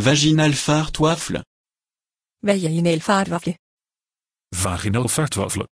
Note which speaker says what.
Speaker 1: Vaginal vaartwafel.
Speaker 2: Vaginal vaartwafel.
Speaker 3: Vaginaal vaartwafel.